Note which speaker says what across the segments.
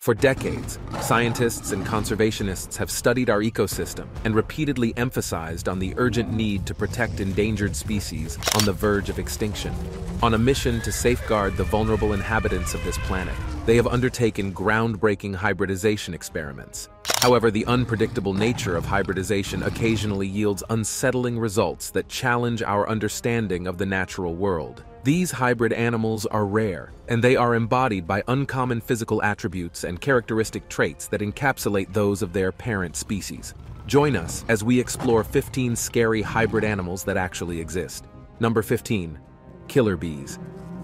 Speaker 1: For decades, scientists and conservationists have studied our ecosystem and repeatedly emphasized on the urgent need to protect endangered species on the verge of extinction. On a mission to safeguard the vulnerable inhabitants of this planet, they have undertaken groundbreaking hybridization experiments. However, the unpredictable nature of hybridization occasionally yields unsettling results that challenge our understanding of the natural world. These hybrid animals are rare, and they are embodied by uncommon physical attributes and characteristic traits that encapsulate those of their parent species. Join us as we explore 15 scary hybrid animals that actually exist. Number 15. Killer bees.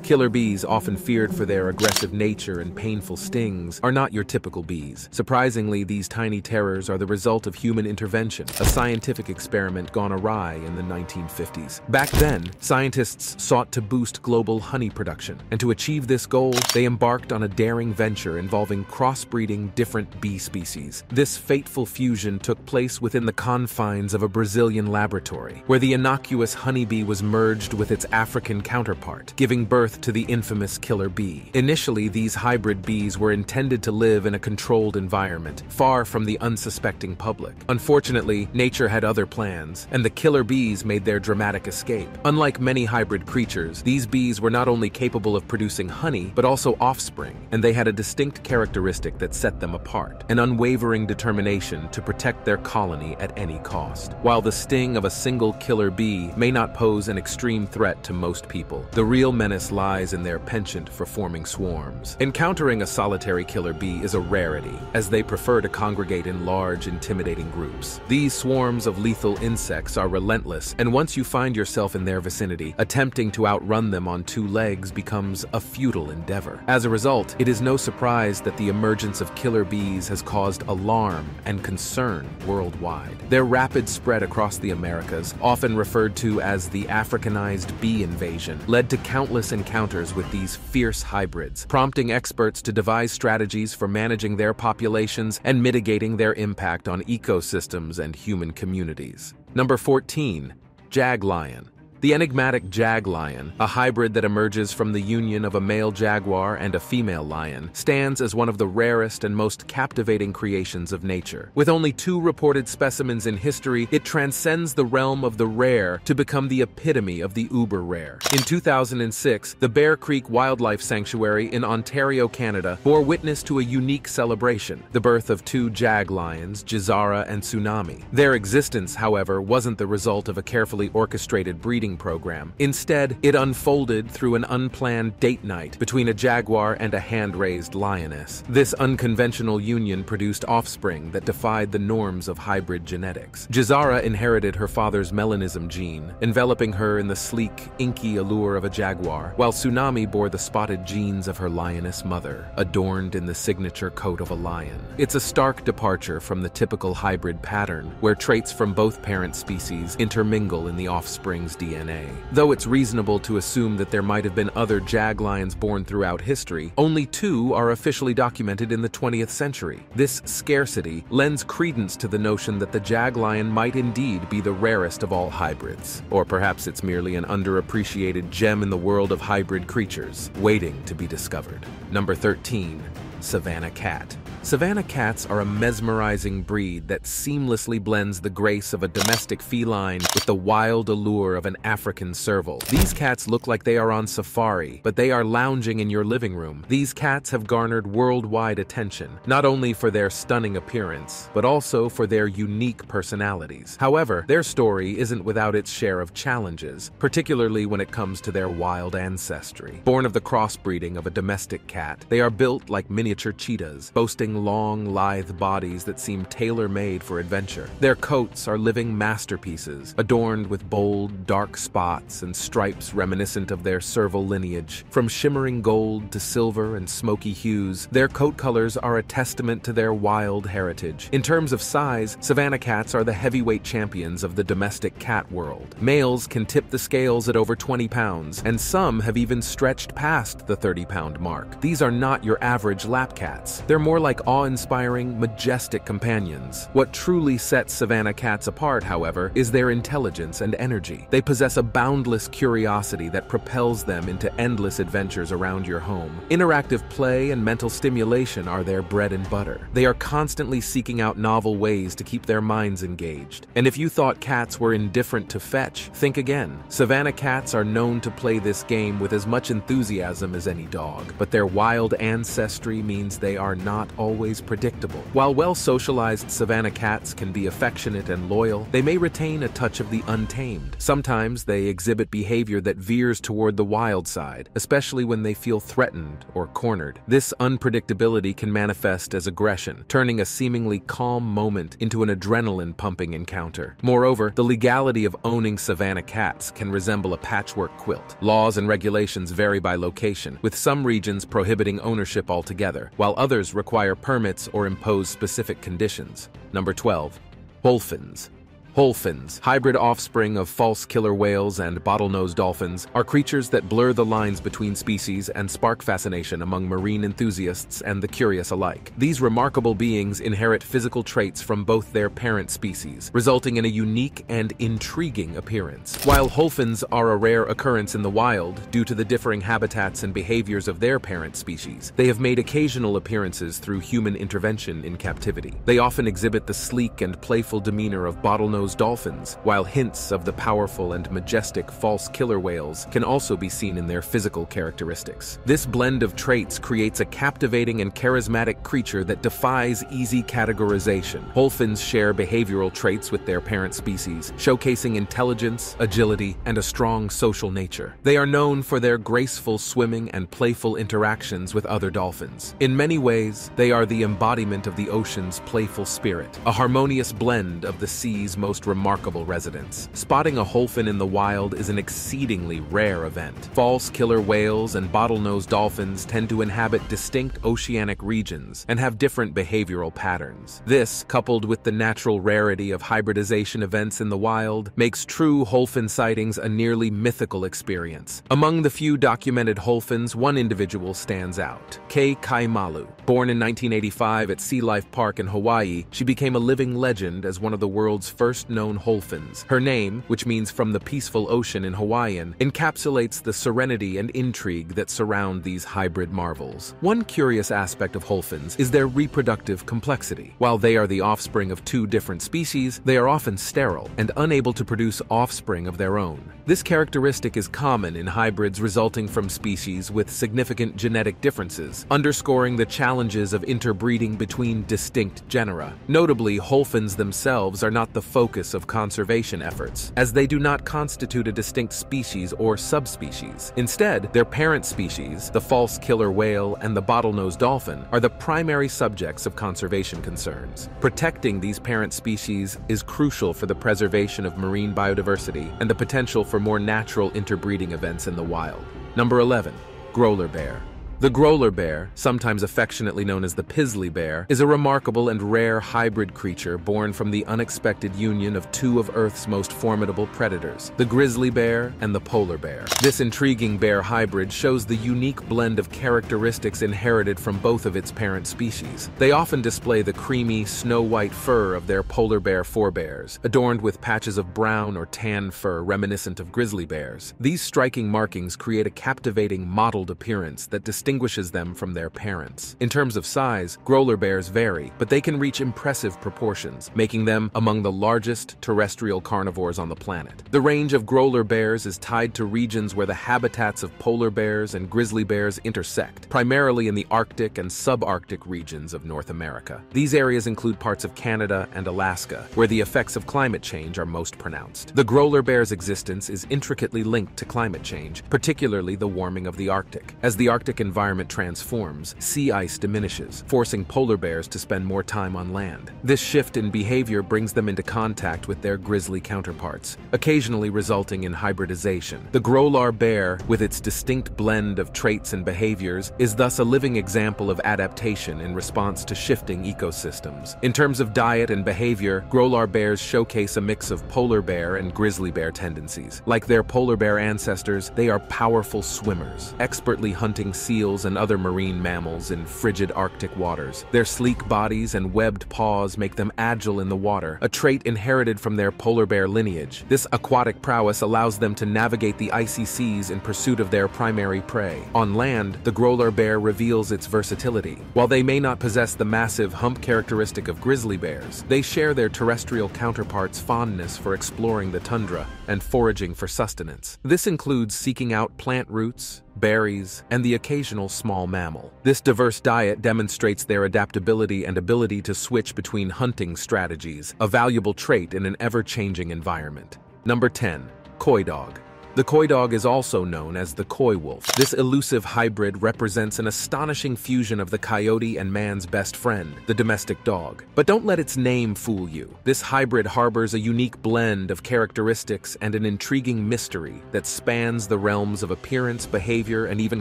Speaker 1: Killer bees, often feared for their aggressive nature and painful stings, are not your typical bees. Surprisingly, these tiny terrors are the result of human intervention, a scientific experiment gone awry in the 1950s. Back then, scientists sought to boost global honey production, and to achieve this goal, they embarked on a daring venture involving crossbreeding different bee species. This fateful fusion took place within the confines of a Brazilian laboratory, where the innocuous honeybee was merged with its African counterpart, giving birth to the infamous killer bee. Initially, these hybrid bees were intended to live in a controlled environment, far from the unsuspecting public. Unfortunately, nature had other plans, and the killer bees made their dramatic escape. Unlike many hybrid creatures, these bees were not only capable of producing honey, but also offspring, and they had a distinct characteristic that set them apart, an unwavering determination to protect their colony at any cost. While the sting of a single killer bee may not pose an extreme threat to most people, the real menace lies lies in their penchant for forming swarms. Encountering a solitary killer bee is a rarity, as they prefer to congregate in large, intimidating groups. These swarms of lethal insects are relentless, and once you find yourself in their vicinity, attempting to outrun them on two legs becomes a futile endeavor. As a result, it is no surprise that the emergence of killer bees has caused alarm and concern worldwide. Their rapid spread across the Americas, often referred to as the Africanized bee invasion, led to countless encounters encounters with these fierce hybrids, prompting experts to devise strategies for managing their populations and mitigating their impact on ecosystems and human communities. Number 14. Jaglion. The enigmatic jag lion, a hybrid that emerges from the union of a male jaguar and a female lion, stands as one of the rarest and most captivating creations of nature. With only two reported specimens in history, it transcends the realm of the rare to become the epitome of the uber rare. In 2006, the Bear Creek Wildlife Sanctuary in Ontario, Canada, bore witness to a unique celebration, the birth of two jag lions, Jahzara and Tsunami. Their existence, however, wasn't the result of a carefully orchestrated breeding breeding program. Instead, it unfolded through an unplanned date night between a jaguar and a hand-raised lioness. This unconventional union produced offspring that defied the norms of hybrid genetics. Jahzara inherited her father's melanism gene, enveloping her in the sleek, inky allure of a jaguar, while Tsunami bore the spotted genes of her lioness mother, adorned in the signature coat of a lion. It's a stark departure from the typical hybrid pattern, where traits from both parent species intermingle in the offspring's DNA. DNA. Though it's reasonable to assume that there might have been other jag lions born throughout history, only two are officially documented in the 20th century. This scarcity lends credence to the notion that the jag lion might indeed be the rarest of all hybrids. Or perhaps it's merely an underappreciated gem in the world of hybrid creatures, waiting to be discovered. Number 13. Savannah Cat. Savannah cats are a mesmerizing breed that seamlessly blends the grace of a domestic feline with the wild allure of an African serval. These cats look like they are on safari, but they are lounging in your living room. These cats have garnered worldwide attention, not only for their stunning appearance, but also for their unique personalities. However, their story isn't without its share of challenges, particularly when it comes to their wild ancestry. Born of the crossbreeding of a domestic cat, they are built like miniature cheetahs, boasting long, lithe bodies that seem tailor-made for adventure. Their coats are living masterpieces, adorned with bold, dark spots and stripes reminiscent of their serval lineage. From shimmering gold to silver and smoky hues, their coat colors are a testament to their wild heritage. In terms of size, Savannah cats are the heavyweight champions of the domestic cat world. Males can tip the scales at over 20 pounds, and some have even stretched past the 30-pound mark. These are not your average lap cats. They're more like awe-inspiring, majestic companions. What truly sets savannah cats apart, however, is their intelligence and energy. They possess a boundless curiosity that propels them into endless adventures around your home. Interactive play and mental stimulation are their bread and butter. They are constantly seeking out novel ways to keep their minds engaged. And if you thought cats were indifferent to fetch, think again. Savannah cats are known to play this game with as much enthusiasm as any dog, but their wild ancestry means they are not always predictable. While well-socialized Savannah cats can be affectionate and loyal, they may retain a touch of the untamed. Sometimes they exhibit behavior that veers toward the wild side, especially when they feel threatened or cornered. This unpredictability can manifest as aggression, turning a seemingly calm moment into an adrenaline-pumping encounter. Moreover, the legality of owning Savannah cats can resemble a patchwork quilt. Laws and regulations vary by location, with some regions prohibiting ownership altogether, while others require permits or impose specific conditions. Number 12. Wholphins. Wholphins, hybrid offspring of false killer whales and bottlenose dolphins, are creatures that blur the lines between species and spark fascination among marine enthusiasts and the curious alike. These remarkable beings inherit physical traits from both their parent species, resulting in a unique and intriguing appearance. While wholphins are a rare occurrence in the wild due to the differing habitats and behaviors of their parent species, they have made occasional appearances through human intervention in captivity. They often exhibit the sleek and playful demeanor of bottlenose dolphins, while hints of the powerful and majestic false killer whales can also be seen in their physical characteristics. This blend of traits creates a captivating and charismatic creature that defies easy categorization. Wholphins share behavioral traits with their parent species, showcasing intelligence, agility, and a strong social nature. They are known for their graceful swimming and playful interactions with other dolphins. In many ways, they are the embodiment of the ocean's playful spirit, a harmonious blend of the sea's most most remarkable residents. Spotting a wholphin in the wild is an exceedingly rare event. False killer whales and bottlenose dolphins tend to inhabit distinct oceanic regions and have different behavioral patterns. This, coupled with the natural rarity of hybridization events in the wild, makes true wholphin sightings a nearly mythical experience. Among the few documented wholphins, one individual stands out, Kekaimalu. Born in 1985 at Sea Life Park in Hawaii, she became a living legend as one of the world's first known wholphins. Her name, which means from the peaceful ocean in Hawaiian, encapsulates the serenity and intrigue that surround these hybrid marvels. One curious aspect of wholphins is their reproductive complexity. While they are the offspring of two different species, they are often sterile and unable to produce offspring of their own. This characteristic is common in hybrids resulting from species with significant genetic differences, underscoring the challenges of interbreeding between distinct genera. Notably, wholphins themselves are not the focus focus of conservation efforts, as they do not constitute a distinct species or subspecies. Instead, their parent species, the false killer whale and the bottlenose dolphin, are the primary subjects of conservation concerns. Protecting these parent species is crucial for the preservation of marine biodiversity and the potential for more natural interbreeding events in the wild. Number 11. Grolar bear. The grolar bear, sometimes affectionately known as the Pizzly bear, is a remarkable and rare hybrid creature born from the unexpected union of two of Earth's most formidable predators, the grizzly bear and the polar bear. This intriguing bear hybrid shows the unique blend of characteristics inherited from both of its parent species. They often display the creamy, snow-white fur of their polar bear forebears, adorned with patches of brown or tan fur reminiscent of grizzly bears. These striking markings create a captivating, mottled appearance that distinguishes distinguishes them from their parents. In terms of size, grolar bears vary, but they can reach impressive proportions, making them among the largest terrestrial carnivores on the planet. The range of grolar bears is tied to regions where the habitats of polar bears and grizzly bears intersect, primarily in the Arctic and subarctic regions of North America. These areas include parts of Canada and Alaska, where the effects of climate change are most pronounced. The grolar bear's existence is intricately linked to climate change, particularly the warming of the Arctic. As the Arctic environment environment transforms, sea ice diminishes, forcing polar bears to spend more time on land. This shift in behavior brings them into contact with their grizzly counterparts, occasionally resulting in hybridization. The Grolar bear, with its distinct blend of traits and behaviors, is thus a living example of adaptation in response to shifting ecosystems. In terms of diet and behavior, Grolar bears showcase a mix of polar bear and grizzly bear tendencies. Like their polar bear ancestors, they are powerful swimmers, expertly hunting seals seals and other marine mammals in frigid Arctic waters. Their sleek bodies and webbed paws make them agile in the water, a trait inherited from their polar bear lineage. This aquatic prowess allows them to navigate the icy seas in pursuit of their primary prey. On land, the grolar bear reveals its versatility. While they may not possess the massive hump characteristic of grizzly bears, they share their terrestrial counterparts' fondness for exploring the tundra and foraging for sustenance. This includes seeking out plant roots, berries, and the occasional small mammal. This diverse diet demonstrates their adaptability and ability to switch between hunting strategies, a valuable trait in an ever-changing environment. Number 10. Coy Dog. The coy dog is also known as the coy wolf. This elusive hybrid represents an astonishing fusion of the coyote and man's best friend, the domestic dog. But don't let its name fool you. This hybrid harbors a unique blend of characteristics and an intriguing mystery that spans the realms of appearance, behavior, and even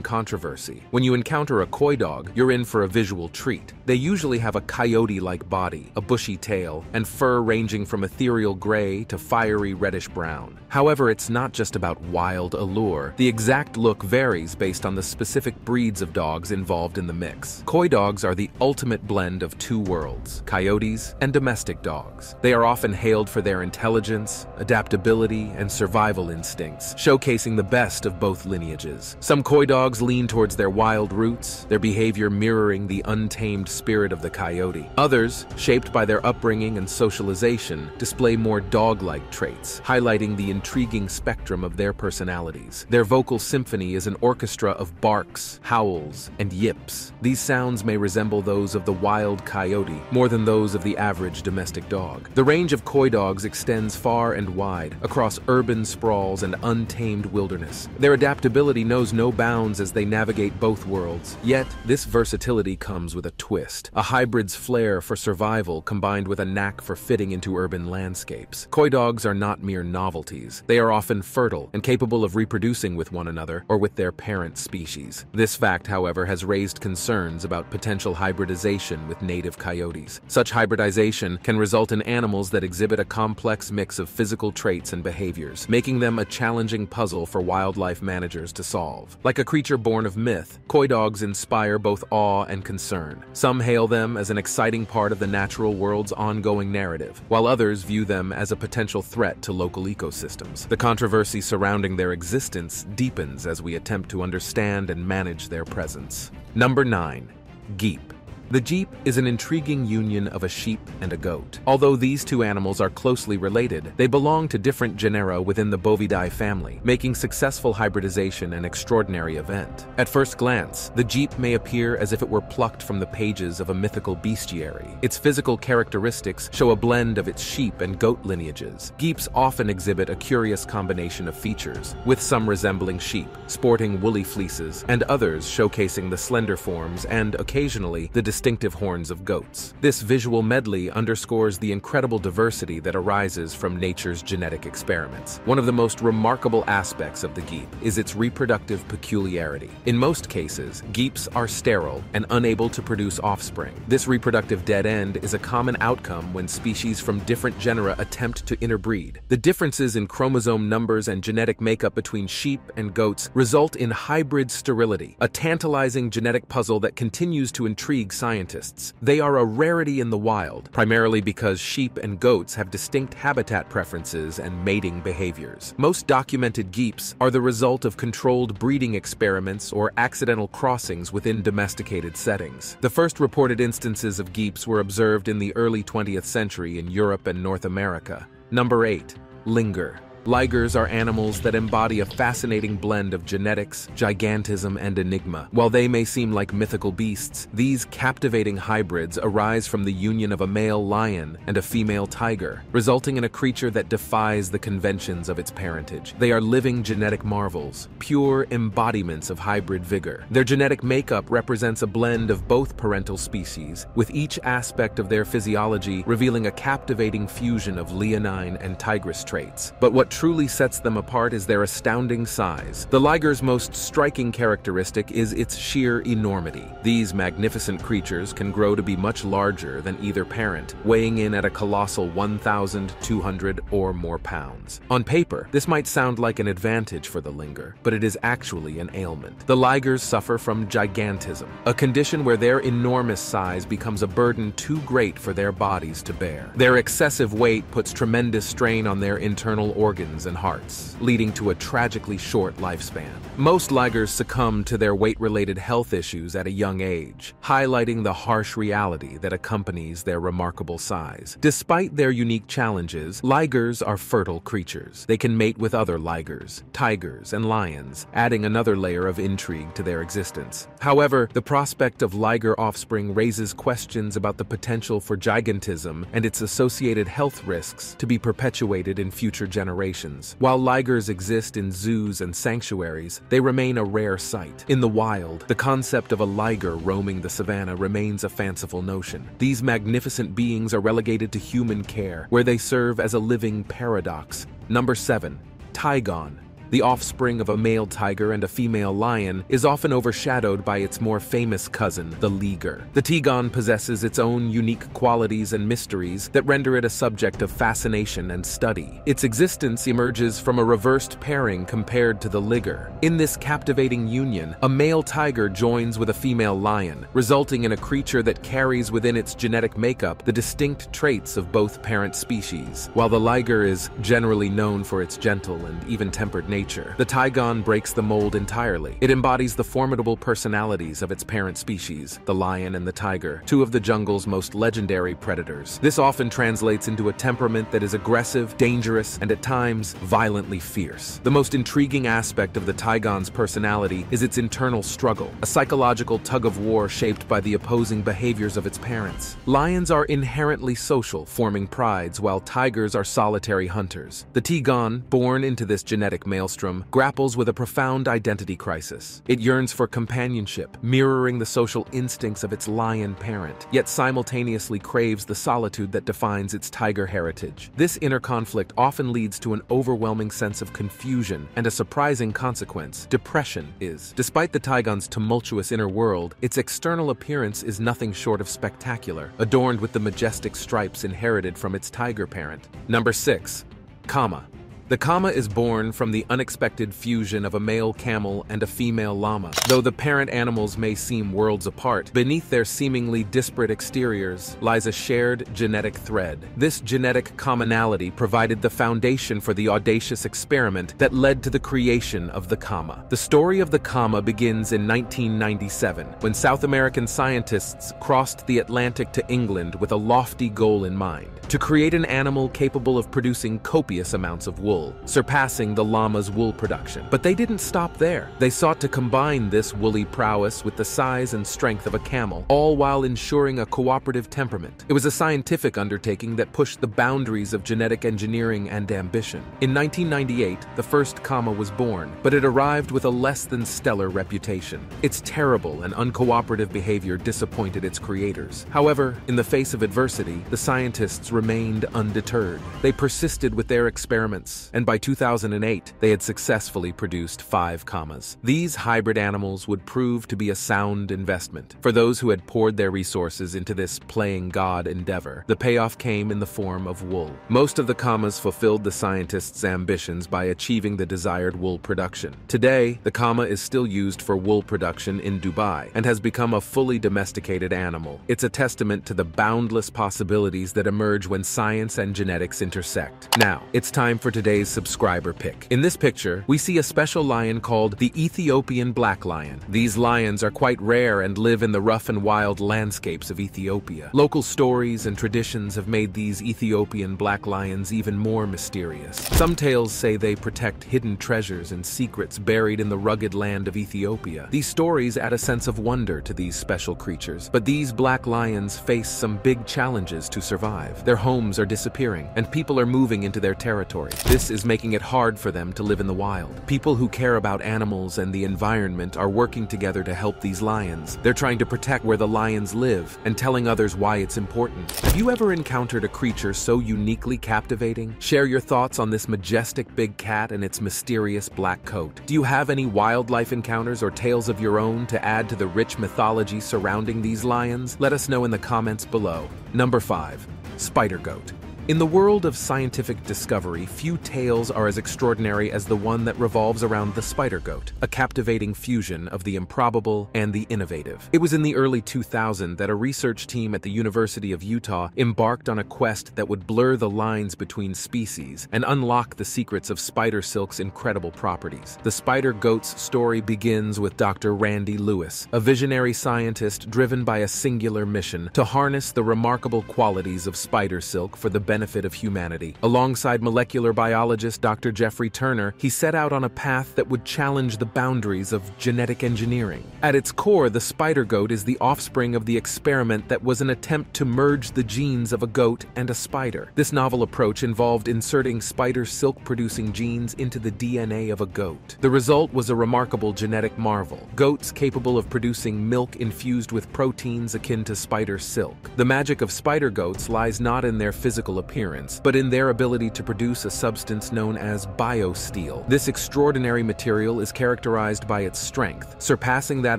Speaker 1: controversy. When you encounter a coy dog, you're in for a visual treat. They usually have a coyote-like body, a bushy tail, and fur ranging from ethereal gray to fiery reddish brown. However, it's not just about wild allure. The exact look varies based on the specific breeds of dogs involved in the mix. Coy dogs are the ultimate blend of two worlds, coyotes and domestic dogs. They are often hailed for their intelligence, adaptability, and survival instincts, showcasing the best of both lineages. Some coy dogs lean towards their wild roots, their behavior mirroring the untamed spirit of the coyote. Others, shaped by their upbringing and socialization, display more dog-like traits, highlighting the intriguing spectrum of their personalities. Their vocal symphony is an orchestra of barks, howls, and yips. These sounds may resemble those of the wild coyote more than those of the average domestic dog. The range of coy dogs extends far and wide, across urban sprawls and untamed wilderness. Their adaptability knows no bounds as they navigate both worlds. Yet, this versatility comes with a twist. A hybrid's flair for survival combined with a knack for fitting into urban landscapes. Coy dogs are not mere novelties. They are often fertile and capable of reproducing with one another or with their parent species. This fact, however, has raised concerns about potential hybridization with native coyotes. Such hybridization can result in animals that exhibit a complex mix of physical traits and behaviors, making them a challenging puzzle for wildlife managers to solve. Like a creature born of myth, coy dogs inspire both awe and concern. Some hail them as an exciting part of the natural world's ongoing narrative, while others view them as a potential threat to local ecosystems. The controversy surrounding surrounding their existence deepens as we attempt to understand and manage their presence. Number 9. Geep. The geep is an intriguing union of a sheep and a goat. Although these two animals are closely related, they belong to different genera within the Bovidae family, making successful hybridization an extraordinary event. At first glance, the geep may appear as if it were plucked from the pages of a mythical bestiary. Its physical characteristics show a blend of its sheep and goat lineages. Geeps often exhibit a curious combination of features, with some resembling sheep, sporting woolly fleeces, and others showcasing the slender forms and, occasionally, the distinctive horns of goats. This visual medley underscores the incredible diversity that arises from nature's genetic experiments. One of the most remarkable aspects of the geep is its reproductive peculiarity. In most cases, geeps are sterile and unable to produce offspring. This reproductive dead end is a common outcome when species from different genera attempt to interbreed. The differences in chromosome numbers and genetic makeup between sheep and goats result in hybrid sterility, a tantalizing genetic puzzle that continues to intrigue scientists scientists. They are a rarity in the wild, primarily because sheep and goats have distinct habitat preferences and mating behaviors. Most documented geeps are the result of controlled breeding experiments or accidental crossings within domesticated settings. The first reported instances of geeps were observed in the early 20th century in Europe and North America. Number 8. Liger. Ligers are animals that embody a fascinating blend of genetics, gigantism, and enigma. While they may seem like mythical beasts, these captivating hybrids arise from the union of a male lion and a female tiger, resulting in a creature that defies the conventions of its parentage. They are living genetic marvels, pure embodiments of hybrid vigor. Their genetic makeup represents a blend of both parental species, with each aspect of their physiology revealing a captivating fusion of leonine and tigress traits. But what truly sets them apart is their astounding size. The liger's most striking characteristic is its sheer enormity. These magnificent creatures can grow to be much larger than either parent, weighing in at a colossal 1,200 or more pounds. On paper, this might sound like an advantage for the liger, but it is actually an ailment. The ligers suffer from gigantism, a condition where their enormous size becomes a burden too great for their bodies to bear. Their excessive weight puts tremendous strain on their internal organs and hearts, leading to a tragically short lifespan. Most ligers succumb to their weight-related health issues at a young age, highlighting the harsh reality that accompanies their remarkable size. Despite their unique challenges, ligers are fertile creatures. They can mate with other ligers, tigers, and lions, adding another layer of intrigue to their existence. However, the prospect of liger offspring raises questions about the potential for gigantism and its associated health risks to be perpetuated in future generations. While ligers exist in zoos and sanctuaries, they remain a rare sight. In the wild, the concept of a liger roaming the savannah remains a fanciful notion. These magnificent beings are relegated to human care, where they serve as a living paradox. Number 7. Tigon the offspring of a male tiger and a female lion, is often overshadowed by its more famous cousin, the liger. The tigon possesses its own unique qualities and mysteries that render it a subject of fascination and study. Its existence emerges from a reversed pairing compared to the liger. In this captivating union, a male tiger joins with a female lion, resulting in a creature that carries within its genetic makeup the distinct traits of both parent species. While the liger is generally known for its gentle and even-tempered nature, nature, the Tigon breaks the mold entirely. It embodies the formidable personalities of its parent species, the lion and the tiger, two of the jungle's most legendary predators. This often translates into a temperament that is aggressive, dangerous, and at times violently fierce. The most intriguing aspect of the Tigon's personality is its internal struggle, a psychological tug-of-war shaped by the opposing behaviors of its parents. Lions are inherently social, forming prides, while tigers are solitary hunters. The Tigon, born into this genetic male Maelstrom grapples with a profound identity crisis. It yearns for companionship, mirroring the social instincts of its lion parent, yet simultaneously craves the solitude that defines its tiger heritage. This inner conflict often leads to an overwhelming sense of confusion and a surprising consequence, depression is. Despite the Tigon's tumultuous inner world, its external appearance is nothing short of spectacular, adorned with the majestic stripes inherited from its tiger parent. Number 6. Cama the Cama is born from the unexpected fusion of a male camel and a female llama. Though the parent animals may seem worlds apart, beneath their seemingly disparate exteriors lies a shared genetic thread. This genetic commonality provided the foundation for the audacious experiment that led to the creation of the Cama. The story of the Cama begins in 1997, when South American scientists crossed the Atlantic to England with a lofty goal in mind, to create an animal capable of producing copious amounts of wool wool, surpassing the llama's wool production. But they didn't stop there. They sought to combine this woolly prowess with the size and strength of a camel, all while ensuring a cooperative temperament. It was a scientific undertaking that pushed the boundaries of genetic engineering and ambition. In 1998, the first Cama was born, but it arrived with a less than stellar reputation. Its terrible and uncooperative behavior disappointed its creators. However, in the face of adversity, the scientists remained undeterred. They persisted with their experiments, and by 2008, they had successfully produced five camas. These hybrid animals would prove to be a sound investment. For those who had poured their resources into this playing God endeavor, the payoff came in the form of wool. Most of the camas fulfilled the scientists' ambitions by achieving the desired wool production. Today, the cama is still used for wool production in Dubai and has become a fully domesticated animal. It's a testament to the boundless possibilities that emerge when science and genetics intersect. Now, it's time for today's today's subscriber pick. In this picture, we see a special lion called the Ethiopian black lion. These lions are quite rare and live in the rough and wild landscapes of Ethiopia. Local stories and traditions have made these Ethiopian black lions even more mysterious. Some tales say they protect hidden treasures and secrets buried in the rugged land of Ethiopia. These stories add a sense of wonder to these special creatures, but these black lions face some big challenges to survive. Their homes are disappearing, and people are moving into their territory. This This is making it hard for them to live in the wild. People who care about animals and the environment are working together to help these lions. They're trying to protect where the lions live and telling others why it's important. Have you ever encountered a creature so uniquely captivating? Share your thoughts on this majestic big cat and its mysterious black coat. Do you have any wildlife encounters or tales of your own to add to the rich mythology surrounding these lions? Let us know in the comments below. Number 5. Spider Goat. In the world of scientific discovery, few tales are as extraordinary as the one that revolves around the spider goat, a captivating fusion of the improbable and the innovative. It was in the early 2000s that a research team at the University of Utah embarked on a quest that would blur the lines between species and unlock the secrets of spider silk's incredible properties. The spider goat's story begins with Dr. Randy Lewis, a visionary scientist driven by a singular mission to harness the remarkable qualities of spider silk for the benefit benefit of humanity. Alongside molecular biologist Dr. Jeffrey Turner, he set out on a path that would challenge the boundaries of genetic engineering. At its core, the spider goat is the offspring of the experiment that was an attempt to merge the genes of a goat and a spider. This novel approach involved inserting spider silk-producing genes into the DNA of a goat. The result was a remarkable genetic marvel, goats capable of producing milk infused with proteins akin to spider silk. The magic of spider goats lies not in their physical appearance, but in their ability to produce a substance known as biosteel. This extraordinary material is characterized by its strength, surpassing that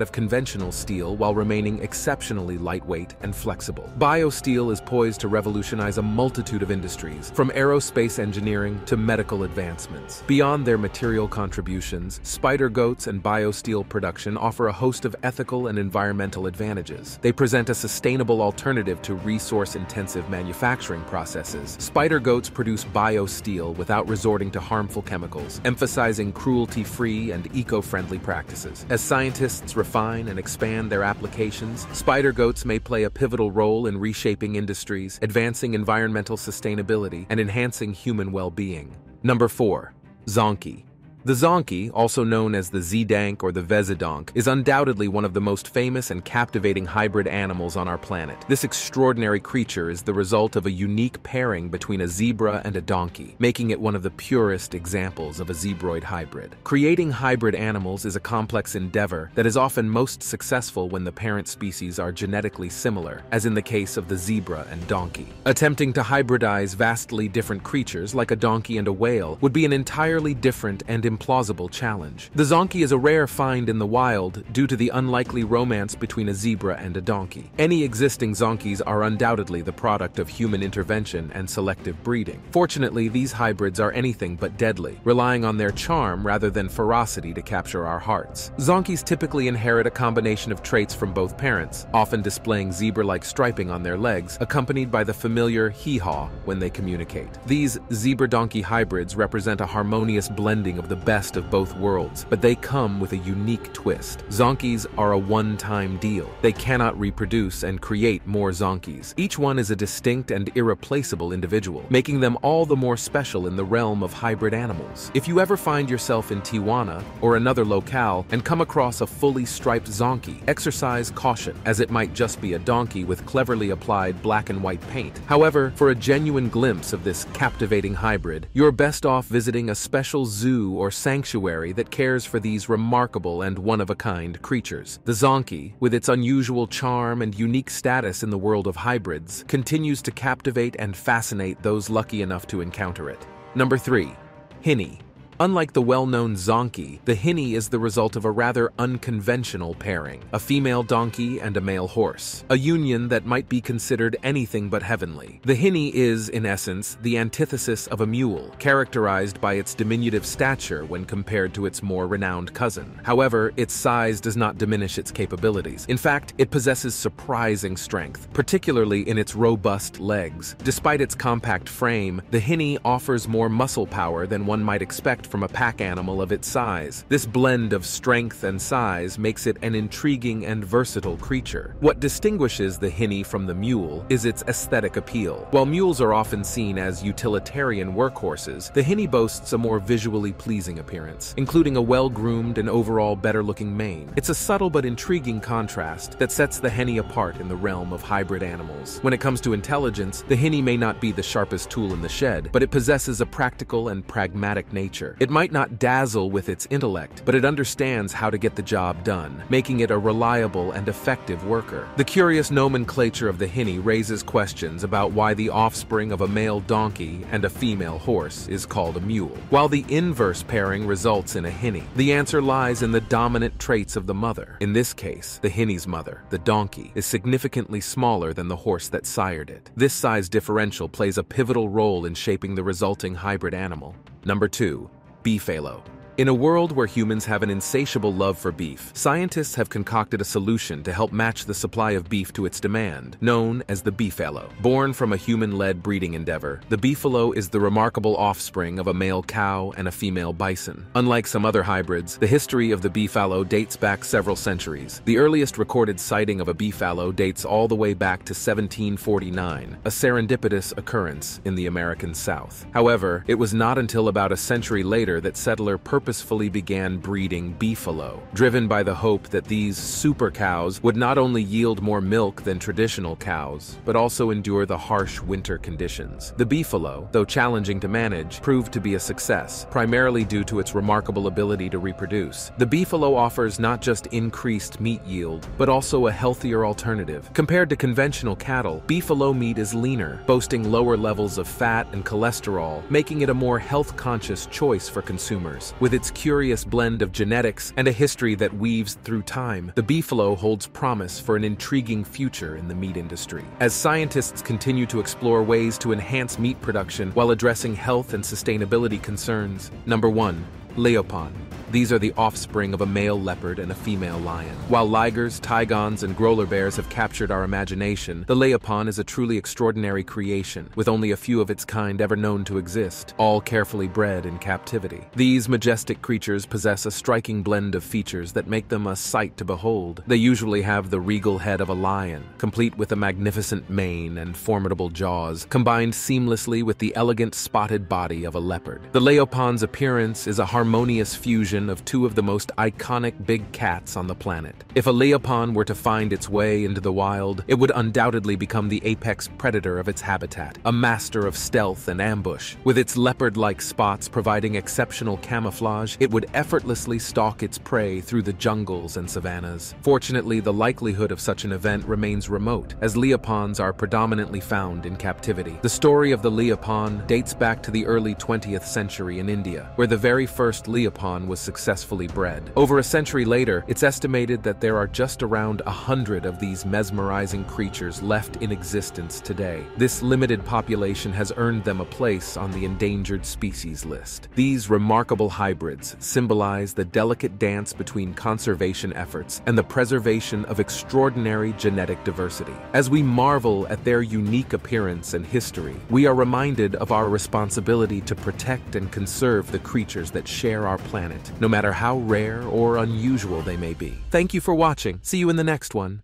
Speaker 1: of conventional steel while remaining exceptionally lightweight and flexible. Biosteel is poised to revolutionize a multitude of industries, from aerospace engineering to medical advancements. Beyond their material contributions, spider goats and biosteel production offer a host of ethical and environmental advantages. They present a sustainable alternative to resource-intensive manufacturing processes spider goats produce bio-steel without resorting to harmful chemicals, emphasizing cruelty-free and eco-friendly practices. As scientists refine and expand their applications, spider goats may play a pivotal role in reshaping industries, advancing environmental sustainability, and enhancing human well-being. Number 4. Zonkey the zonkey, also known as the Zedonk or the vezodonk, is undoubtedly one of the most famous and captivating hybrid animals on our planet. This extraordinary creature is the result of a unique pairing between a zebra and a donkey, making it one of the purest examples of a zebroid hybrid. Creating hybrid animals is a complex endeavor that is often most successful when the parent species are genetically similar, as in the case of the zebra and donkey. Attempting to hybridize vastly different creatures like a donkey and a whale would be an entirely different and implausible challenge. The zonkey is a rare find in the wild due to the unlikely romance between a zebra and a donkey. Any existing zonkeys are undoubtedly the product of human intervention and selective breeding. Fortunately, these hybrids are anything but deadly, relying on their charm rather than ferocity to capture our hearts. Zonkeys typically inherit a combination of traits from both parents, often displaying zebra-like striping on their legs, accompanied by the familiar hee-haw when they communicate. These zebra-donkey hybrids represent a harmonious blending of the best of both worlds, but they come with a unique twist. Zonkeys are a one-time deal. They cannot reproduce and create more zonkeys. Each one is a distinct and irreplaceable individual, making them all the more special in the realm of hybrid animals. If you ever find yourself in Tijuana or another locale and come across a fully striped zonkey, exercise caution, as it might just be a donkey with cleverly applied black and white paint. However, for a genuine glimpse of this captivating hybrid, you're best off visiting a special zoo or sanctuary that cares for these remarkable and one-of-a-kind creatures. The Zonkey, with its unusual charm and unique status in the world of hybrids, continues to captivate and fascinate those lucky enough to encounter it. Number 3. Hinny Unlike the well-known Zonkey, the Hinny is the result of a rather unconventional pairing, a female donkey and a male horse, a union that might be considered anything but heavenly. The Hinny is, in essence, the antithesis of a mule, characterized by its diminutive stature when compared to its more renowned cousin. However, its size does not diminish its capabilities. In fact, it possesses surprising strength, particularly in its robust legs. Despite its compact frame, the Hinny offers more muscle power than one might expect from a pack animal of its size. This blend of strength and size makes it an intriguing and versatile creature. What distinguishes the Hinny from the mule is its aesthetic appeal. While mules are often seen as utilitarian workhorses, the Hinny boasts a more visually pleasing appearance, including a well-groomed and overall better-looking mane. It's a subtle but intriguing contrast that sets the Hinny apart in the realm of hybrid animals. When it comes to intelligence, the Hinny may not be the sharpest tool in the shed, but it possesses a practical and pragmatic nature. It might not dazzle with its intellect, but it understands how to get the job done, making it a reliable and effective worker. The curious nomenclature of the Hinny raises questions about why the offspring of a male donkey and a female horse is called a mule, while the inverse pairing results in a Hinny. The answer lies in the dominant traits of the mother. In this case, the Hinny's mother, the donkey, is significantly smaller than the horse that sired it. This size differential plays a pivotal role in shaping the resulting hybrid animal. Number 2. Beefalo. In a world where humans have an insatiable love for beef, scientists have concocted a solution to help match the supply of beef to its demand, known as the beefalo. Born from a human-led breeding endeavor, the beefalo is the remarkable offspring of a male cow and a female bison. Unlike some other hybrids, the history of the beefalo dates back several centuries. The earliest recorded sighting of a beefalo dates all the way back to 1749, a serendipitous occurrence in the American South. However, it was not until about a century later that settler purposely purposefully began breeding beefalo, driven by the hope that these super cows would not only yield more milk than traditional cows, but also endure the harsh winter conditions. The beefalo, though challenging to manage, proved to be a success, primarily due to its remarkable ability to reproduce. The beefalo offers not just increased meat yield, but also a healthier alternative. Compared to conventional cattle, beefalo meat is leaner, boasting lower levels of fat and cholesterol, making it a more health-conscious choice for consumers. With its curious blend of genetics and a history that weaves through time, the beefalo holds promise for an intriguing future in the meat industry. As scientists continue to explore ways to enhance meat production while addressing health and sustainability concerns, number one, Leopon. These are the offspring of a male leopard and a female lion. While ligers, tigons, and grolar bears have captured our imagination, the leopon is a truly extraordinary creation, with only a few of its kind ever known to exist, all carefully bred in captivity. These majestic creatures possess a striking blend of features that make them a sight to behold. They usually have the regal head of a lion, complete with a magnificent mane and formidable jaws, combined seamlessly with the elegant spotted body of a leopard. The leopon's appearance is a harmonious fusion of two of the most iconic big cats on the planet. If a leopon were to find its way into the wild, it would undoubtedly become the apex predator of its habitat, a master of stealth and ambush. With its leopard-like spots providing exceptional camouflage, it would effortlessly stalk its prey through the jungles and savannas. Fortunately, the likelihood of such an event remains remote, as leopons are predominantly found in captivity. The story of the leopon dates back to the early 20th century in India, where the very first leopon was successfully bred. Over a century later, it's estimated that there are just around a hundred of these mesmerizing creatures left in existence today. This limited population has earned them a place on the endangered species list. These remarkable hybrids symbolize the delicate dance between conservation efforts and the preservation of extraordinary genetic diversity. As we marvel at their unique appearance and history, we are reminded of our responsibility to protect and conserve the creatures that share our planet no matter how rare or unusual they may be. Thank you for watching. See you in the next one.